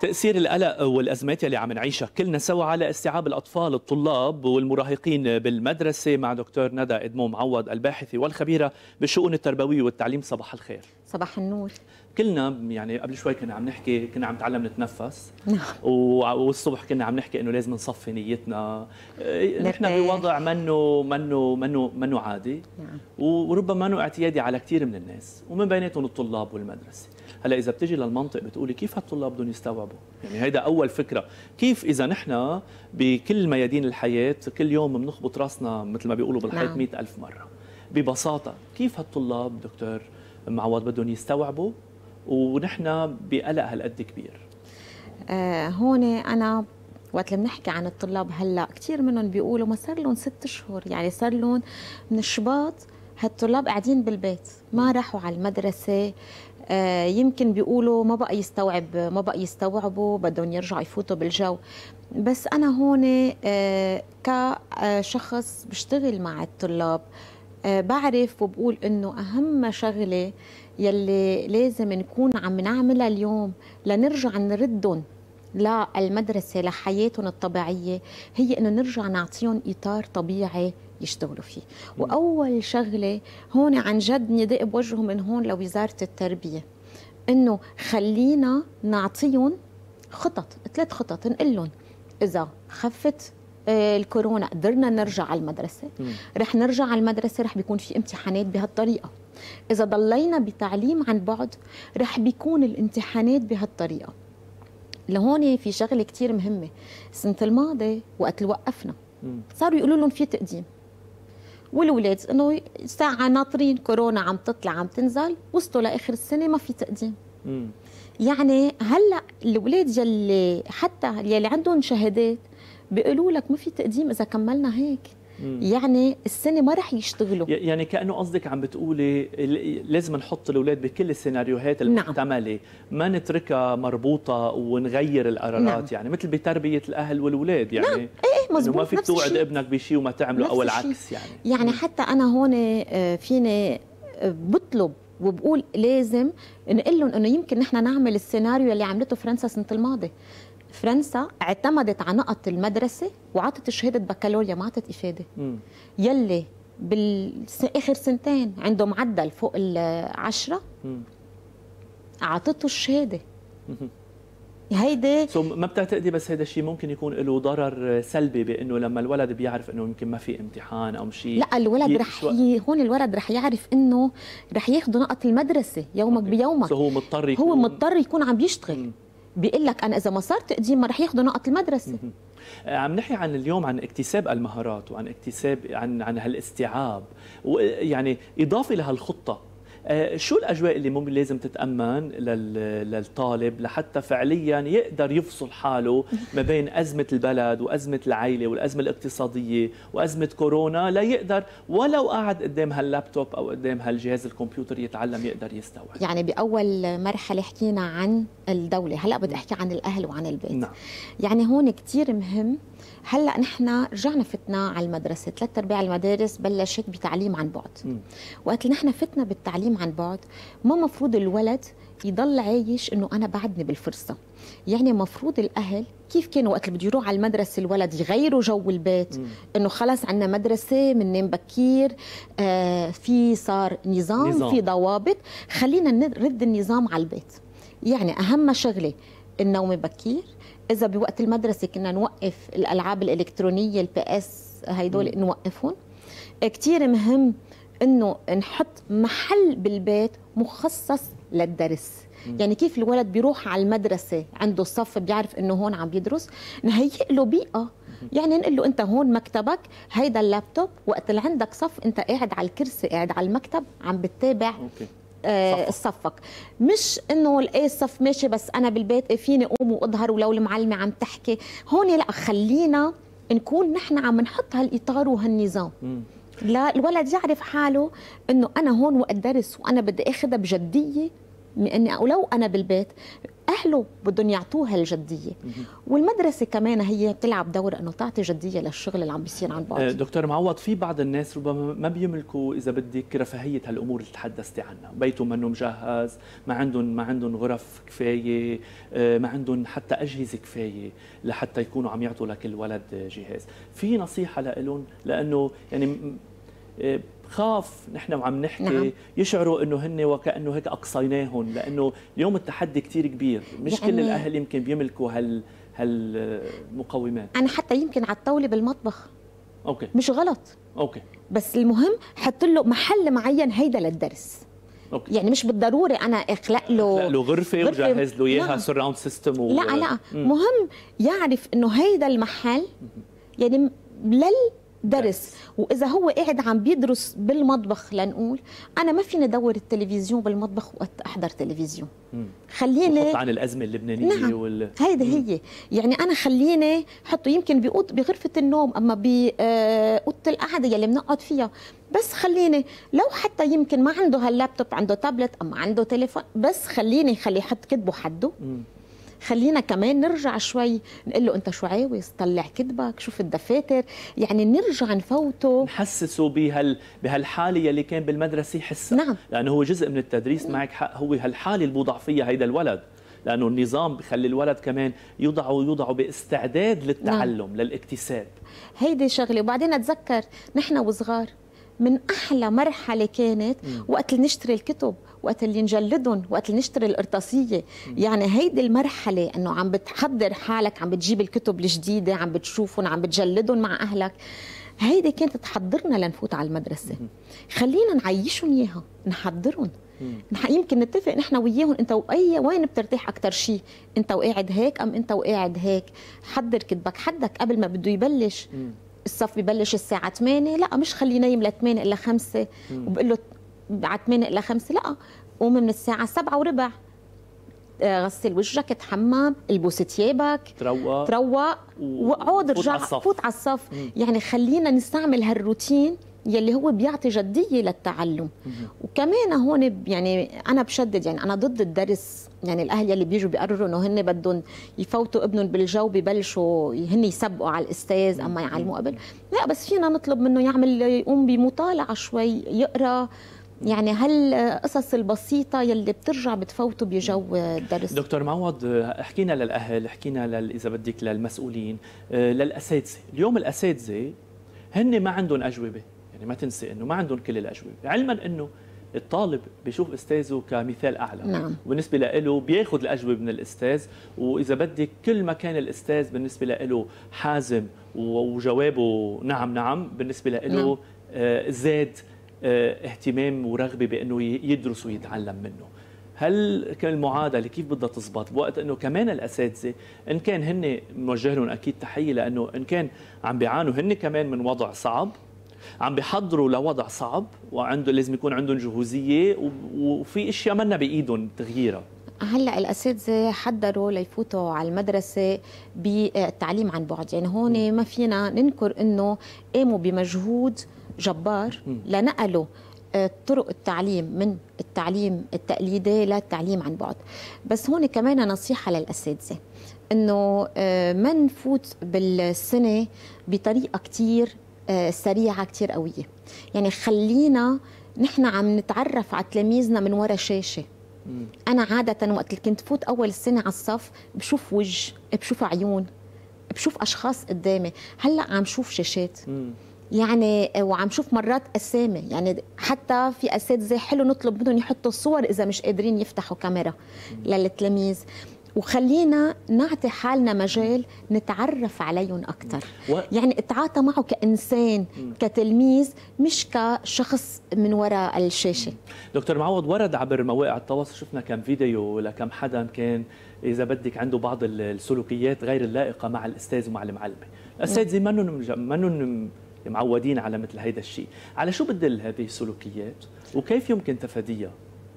تأثير القلق والأزمات اللي عم نعيشها. كلنا سوا على استيعاب الأطفال الطلاب والمراهقين بالمدرسة مع دكتور ندى إدمو معوض الباحثة والخبيرة بالشؤون التربوية والتعليم. صباح الخير. صباح النور. كلنا يعني قبل شوي كنا عم نحكي كنا عم نتعلم نتنفس. نعم. والصبح كنا عم نحكي إنه لازم نصفي نيتنا. نحن بوضع منه منه منه منه عادي. نعم. وربما منه اعتيادي على كثير من الناس ومن بيناتهم الطلاب والمدرسة. هلا إذا بتجي للمنطق بتقولي كيف هالطلاب بدهم يستوعبوا؟ يعني هيدا أول فكرة. كيف إذا نحن بكل ميادين الحياة كل يوم بنخبط راسنا مثل ما بيقولوا بالحيط نعم. ألف مرة؟ ببساطة كيف هالطلاب دكتور معوض بدهم يستوعبوا ونحن بقلق هالقد كبير. آه هون أنا وقت اللي بنحكي عن الطلاب هلأ كثير منهم بيقولوا ما صار لهم ست اشهر يعني صار لهم من شباط هالطلاب قاعدين بالبيت ما راحوا على المدرسة. آه يمكن بيقولوا ما بقى يستوعب ما بقى يستوعبوا بدهم يرجعوا يفوتوا بالجو. بس أنا هون آه كشخص بشتغل مع الطلاب بعرف وبقول إنه أهم شغلة يلي لازم نكون عم نعملها اليوم لنرجع نردهم للمدرسة لحياتهم الطبيعية هي إنه نرجع نعطيهم إطار طبيعي يشتغلوا فيه. وأول شغلة هون عن جد نداء بوجهه من هون لوزارة التربية إنه خلينا نعطيهم خطط ثلاث خطط نقول لهم إذا خفت الكورونا. قدرنا نرجع على المدرسة. رح نرجع على المدرسة رح بيكون في امتحانات بهالطريقة. إذا ضلينا بتعليم عن بعد رح بيكون الامتحانات بهالطريقة. لهون في شغلة كثير مهمة. السنة الماضية وقت اللي وقفنا صاروا يقولوا لهم في تقديم. والولاد إنه ساعة ناطرين كورونا عم تطلع عم تنزل وصلوا لآخر السنة ما في تقديم. يعني هلأ الاولاد يلي حتى يلي عندهم شهادات بيقولوا لك ما في تقديم إذا كملنا هيك. يعني السنة ما رح يشتغلوا. يعني كأنه قصدك عم بتقولي لازم نحط الأولاد بكل السيناريوهات المحتملة نعم. ما نتركها مربوطة ونغير القرارات نعم. يعني مثل بتربية الأهل والولاد يعني. نعم. إيه مزبوط ما فيك توعد ابنك بشيء وما تعمله أو العكس يعني. يعني حتى أنا هون فيني بطلب وبقول لازم نقول لهم إنه يمكن نحن نعمل السيناريو اللي عملته فرنسا السنة الماضية. فرنسا اعتمدت على نقط المدرسة وعطت شهادة بكالوريا ما عطت إفادة. م. يلي بالاخر سنتين عنده معدل فوق العشرة أعطته الشهادة. هيدي so ما بتعتقدي بس هذا الشيء ممكن يكون له ضرر سلبي بإنه لما الولد بيعرف إنه يمكن ما في امتحان أو شيء لا الولد رح ي... هون الولد رح يعرف إنه رح ياخذ نقط المدرسة يومك okay. بيومك. so هو مضطر يكون هو مضطر يكون عم بيشتغل بيقول لك أنا إذا ما صار تقديم ما رح ياخذوا نقط المدرسة. عم نحكي عن اليوم عن اكتساب المهارات وعن اكتساب عن عن هالاستيعاب يعني إضافة لهالخطة. شو الأجواء اللي ممكن لازم تتأمن للطالب لحتى فعليا يقدر يفصل حاله ما بين أزمة البلد وأزمة العائله والأزمة الاقتصادية وأزمة كورونا ليقدر ولو قاعد قدام هاللابتوب أو قدام هالجهاز الكمبيوتر يتعلم يقدر يستوعب. يعني بأول مرحلة حكينا عن الدولة هلأ بدي أحكي عن الأهل وعن البيت. نعم. يعني هون كثير مهم هلا نحن رجعنا فتنا على المدرسة. ثلاث أرباع المدارس بلشت بتعليم عن بعد. وقت اللي نحن فتنا بالتعليم عن بعد ما مفروض الولد يضل عايش إنه أنا بعدني بالفرصة. يعني مفروض الأهل كيف كانوا وقت اللي بده يروح على المدرسة الولد يغيروا جو البيت؟ إنه خلص عندنا مدرسة بننام بكير آه في صار نظام, نظام. في ضوابط. خلينا نرد النظام على البيت. يعني أهم شغلة النوم بكير إذا بوقت المدرسة كنا نوقف الألعاب الإلكترونية ال PS هيدول نوقفهم. كثير مهم إنه نحط محل بالبيت مخصص للدرس. يعني كيف الولد بيروح على المدرسة عنده صف بيعرف إنه هون عم يدرس نهيئ له بيئة. يعني نقول له أنت هون مكتبك هيدا اللابتوب وقت اللي عندك صف أنت قاعد على الكرسي قاعد على المكتب عم بتتابع أوكي. آه صفك مش إنه إيه الصف ماشي بس أنا بالبيت فيني اقوم وأظهر ولو المعلمة عم تحكي هون لا خلينا نكون نحن عم نحط هالإطار وهالنظام م. لا الولد يعرف حاله إنه أنا هون وقت درس وأنا بدي أخذها بجدية إني ولو أنا بالبيت أهله بدهم يعطوها الجدية. والمدرسة كمان هي بتلعب دور إنه تعطي جدية للشغل اللي عم بيصير عن بعد. آه، دكتور معوض في بعض الناس ربما ما بيملكوا إذا بدك رفاهية هالأمور اللي تحدثتي عنها. بيتهم منه مجهز ما عندهم ما عندهم غرف كفاية آه، ما عندهم حتى أجهزة كفاية لحتى يكونوا عم يعطوا لكل ولد جهاز. في نصيحة لهم لأنه يعني خاف نحن وعم نحكي. نعم. يشعروا إنه هن وكأنه هيك أقصيناهم لأنه اليوم التحدي كثير كبير. مش كل الأهل يمكن بيملكوا هال هالمقومات. أنا حتى يمكن على الطاولة بالمطبخ. okay. مش غلط. okay. بس المهم حط له محل معين هيدا للدرس. okay. يعني مش بالضروري أنا أخلق له أخلق له غرفة, غرفة. وجهز له إياها surround system و... لا لا. مم. مهم يعرف إنه هيدا المحل يعني لل درس. وإذا هو قاعد عم بيدرس بالمطبخ لنقول أنا ما فيني أدور التلفزيون بالمطبخ وقت أحضر تلفزيون. خليني عن الأزمة اللبنانية نعم. وال... هيدي هي. يعني أنا خليني حطه يمكن بغرفة النوم أما باوضه آه، القعدة يلي بنقعد فيها. بس خليني لو حتى يمكن ما عنده هاللابتوب عنده تابلت أما عنده تليفون بس خليني خليه يحط كتبه حده. مم. خلينا كمان نرجع شوي نقول له أنت شو عاوز؟ طلع كذبك شوف الدفاتر يعني نرجع نفوته. نحسسه بهال بهالحالة يلي كان بالمدرسة يحسها نعم. لأنه هو جزء من التدريس نعم. معك حق هو هالحالة اللي بوضع فيها هيدا الولد. لأنه النظام بخلي الولد كمان يوضعه يوضعه باستعداد للتعلم نعم. للاكتساب. هيدي شغلة. وبعدين أتذكر نحن وصغار من أحلى مرحلة كانت وقت اللي نشتري الكتب وقت اللي نجلدهم وقت اللي نشتري القرطاسية. يعني هيدي المرحلة إنه عم بتحضر حالك عم بتجيب الكتب الجديدة عم بتشوفهم عم بتجلدهم مع أهلك. هيدي كانت تحضرنا لنفوت على المدرسة. خلينا نعيشهم إياها نحضرهم. يمكن نتفق نحن وياهم أنت وأي وين بترتاح أكثر شيء؟ أنت وقاعد هيك أم أنت وقاعد هيك؟ حضر كتبك حدك قبل ما بده يبلش. الصف ببلش الساعة 8 لا مش خليه نايم ل 8 إلا 5 وبقول له بعد 8 إلا 5 لا قوم من الساعة 7 وربع. آه، غسل وجهك تحمم البس ثيابك تروق. تروق واقعد ارجع فوت على الصف. يعني خلينا نستعمل هالروتين يلي هو بيعطي جدية للتعلم. وكمان هون يعني أنا بشدد يعني أنا ضد الدرس يعني الأهل يلي بيجوا بيقرروا إنه هن بدهم يفوتوا ابنهم بالجو ببلشوا هن يسبقوا على الأستاذ أما يعلموا قبل. لا بس فينا نطلب منه يعمل يقوم بمطالعة شوي يقرأ. يعني هالقصص البسيطة يلي بترجع بتفوتوا بجو الدرس. دكتور معوض حكينا للأهل حكينا إذا بدك للمسؤولين للأساتذة. اليوم الأساتذة هن ما عندهم أجوبة. يعني ما تنسي إنه ما عندهم كل الأجوبة. علما إنه الطالب بيشوف أستاذه كمثال أعلى نعم. وبالنسبة له بياخذ الأجوبة من الأستاذ وإذا بدك كل ما كان الأستاذ بالنسبة له حازم وجوابه نعم نعم بالنسبة له نعم. آه زاد آه اهتمام ورغبة بأنه يدرس ويتعلم منه هل كان المعادلة كيف بدها تزبط بوقت إنه كمان الأساتذة إن كان هن موجه لهم أكيد تحية لأنه إن كان عم بيعانوا هن كمان من وضع صعب عم بيحضروا لوضع صعب وعنده لازم يكون عندهم جهوزية وفي أشياء منا بإيدهم تغييرها. هلأ الأساتذة حضروا ليفوتوا على المدرسة بالتعليم عن بعد. يعني هون ما فينا ننكر إنه قاموا بمجهود جبار لنقلوا آه، طرق التعليم من التعليم التقليدي للتعليم عن بعد. بس هون كمان نصيحة للأساتذة إنه آه، ما نفوت بالسنة بطريقة كثير آه، سريعة كثير قوية. يعني خلينا نحن عم نتعرف على تلاميذنا من وراء شاشة. أنا عادة وقت اللي كنت فوت أول السنة على الصف بشوف وجه بشوف عيون بشوف أشخاص قدامي. هلأ عم شوف شاشات. يعني آه، وعم شوف مرات أسامي. يعني حتى في أساتذة حلو نطلب منهم يحطوا صور إذا مش قادرين يفتحوا كاميرا للتلاميذ. وخلينا نعطي حالنا مجال نتعرف عليهم أكثر و... يعني اتعاطى معه كإنسان م. كتلميذ مش كشخص من وراء الشاشة. دكتور معوض ورد عبر مواقع التواصل شفنا كم فيديو لكم حدا كان إذا بدك عنده بعض السلوكيات غير اللائقة مع الأستاذ ومع المعلمه الاساتذه منهم منهم معودين على مثل هيدا الشيء. على شو بتدل هذه السلوكيات؟ وكيف يمكن تفاديها؟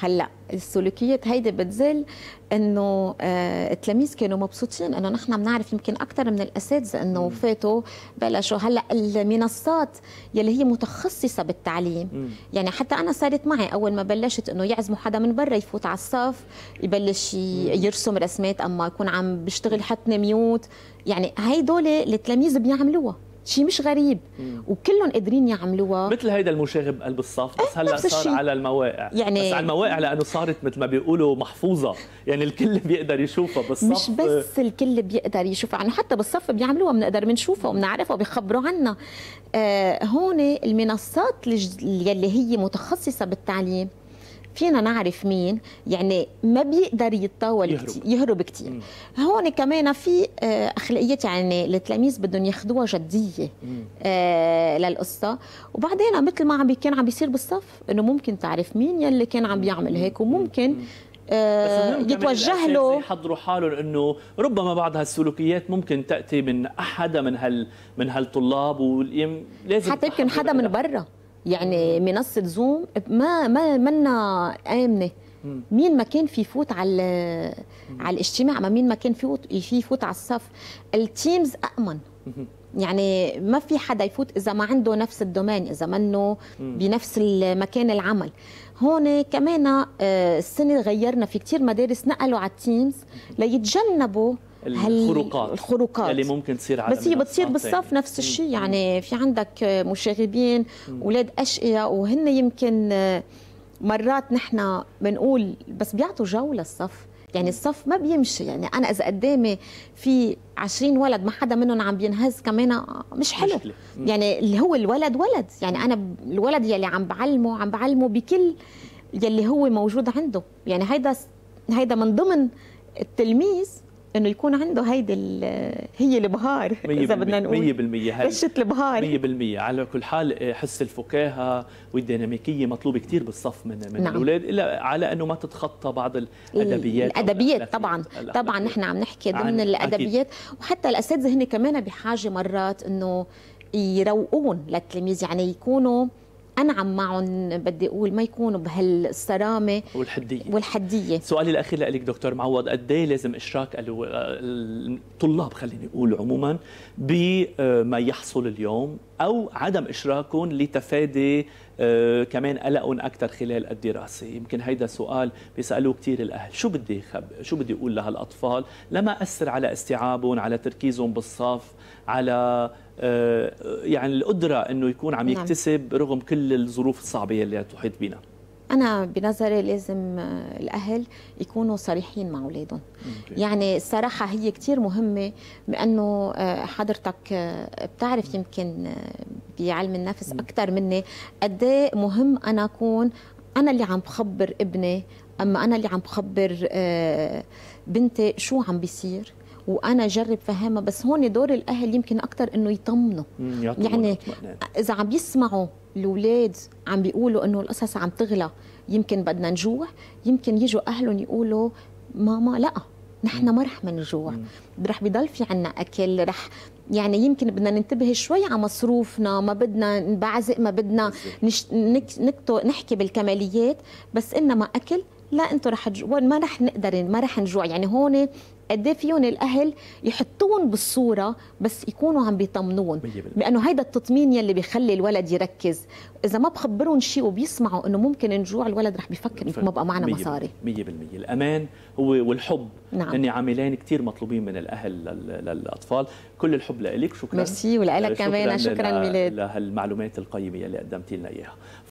هلأ السلوكيات هيدي بتزل إنه آه التلاميذ كانوا مبسوطين إنه نحن بنعرف يمكن أكثر من الأساتذة إنه فاتوا بلشوا. هلأ المنصات يلي هي متخصصة بالتعليم. مم. يعني حتى أنا صارت معي أول ما بلشت إنه يعزموا حدا من برا يفوت على الصف يبلش يرسم رسمات أما يكون عم بيشتغل حط ميوت. يعني هيدول التلاميذ بيعملوها. شيء مش غريب. وكلهم قادرين يعملوها. مثل هيدا المشاغب قلب الصف بس هلأ نفس صار الشيء. على المواقع. يعني- بس على المواقع لأنه صارت مثل ما بيقولوا محفوظة. يعني الكل بيقدر يشوفها بالصف. مش بس الكل بيقدر يشوفها يعني حتى بالصف بيعملوها بنقدر بنشوفها وبنعرفها وبيخبروا عنا. آه هون المنصات يلي هي متخصصة بالتعليم فينا نعرف مين يعني ما بيقدر يتطاول يهرب. كتير يهرب كتير. مم. هون كمان في آه اخلاقيات يعني التلاميذ بدهم ياخذوها جدية مم. آه للقصة. وبعدين مثل ما عم كان عم بيصير بالصف إنه ممكن تعرف مين يلي كان عم بيعمل هيك وممكن آه المهم كمان يتوجه له. يحضروا حالهم إنه ربما بعض هالسلوكيات ممكن تأتي من أحد من هال من هالطلاب ولازم حتى يمكن حدا من برا. يعني منصة Zoom ما ما منا مم. مين ما كان في يفوت على على الاجتماع ما مين ما كان في يفوت- في يفوت على الصف. ال Teams مهم. يعني ما في حدا يفوت إذا ما عنده نفس ال domain إذا منه بنفس المكان العمل. هون كمان آه، السنة غيرنا في كتير مدارس نقلوا على التيمز ليتجنبوا الخروقات الخروقات. اللي ممكن تصير على بس هي بتصير بالصف. نفس الشيء. يعني في عندك مشاغبين أولاد أشقياء وهن يمكن آه، مرات نحن بنقول بس بيعطوا جو للصف. يعني الصف ما بيمشي. يعني أنا إذا قدامي في 20 ولد ما حدا منهم عم بينهز كمان مش حلو. مشكلة. يعني اللي هو الولد ولد. يعني أنا الولد يلي عم بعلمه عم بعلمه بكل يلي هو موجود عنده. يعني هيدا هيدا من ضمن التلميذ إنه يكون عنده هيدي هي البهار إذا بدنا نقول. 100% هل رشة البهار 100% على كل حال حس الفكاهة والديناميكية مطلوبة كثير بالصف من من نعم. الأولاد إلا على أنه ما تتخطى بعض الأدبيات الأدبيات طبعا. طبعا نحن عم نحكي ضمن الأدبيات. وحتى الاساتذه هن كمان بحاجة مرات إنه يروقون للتلاميذ يعني يكونوا أنعم معهم بدي أقول ما يكونوا بهالصرامة والحدية. والحدية. سؤالي الاخير لك دكتور معوض قد إيه لازم إشراك ال- الطلاب خليني أقول عموما بما يحصل اليوم أو عدم إشراكهم لتفادي كمان قلقهم أكثر خلال الدراسة. يمكن هيدا سؤال بيسألوه كثير الأهل. شو بدي خب... شو بدي أقول لهالأطفال؟ لما اثر على استيعابهم على تركيزهم بالصف على آه، يعني القدرة إنه يكون عم نعم. يكتسب رغم كل الظروف الصعبة اللي تحيط بنا. أنا بنظري لازم آه، الأهل يكونوا صريحين مع أولادهم. يعني الصراحة هي كتير مهمة بأنه آه، حضرتك آه، بتعرف يمكن بعلم النفس أكثر مني قد إيه مهم أنا أكون أنا اللي عم بخبر ابني أما أنا اللي عم بخبر بنتي شو عم بيصير. وأنا جرب فهمها بس هون دور الأهل يمكن أكثر إنه يطمنوا. يعني. إذا عم يسمعوا الأولاد عم بيقولوا إنه القصص عم تغلى يمكن بدنا نجوع يمكن يجوا أهلهم يقولوا ماما لا نحن ما رح منجوع رح بضل في عنا أكل رح يعني يمكن بدنا ننتبه شوي على مصروفنا ما بدنا نبعزق ما بدنا نش... نك... نكتو... نحكي بالكماليات بس إنما أكل لا أنتم رح تجوع ما رح نقدر ما رح نجوع. يعني هون قد إيه فيهم الأهل يحطون بالصورة بس يكونوا عم بيطمنون. لأنه هيدا التطمين يلي بيخلي الولد يركز. إذا ما بخبرهم شيء وبيسمعوا إنه ممكن نجوع الولد رح بيفكر يمكن ما بقى معنا مية مصاري. بالمية. مية بالمية. الأمان هو والحب. نعم. هن عاملين كتير مطلوبين من الأهل لل- للأطفال. كل الحب لك شكرا. ميرسي ولك كمان. شكرا ميلاد. لهالمعلومات القيمة اللي قدمتي لنا إياها.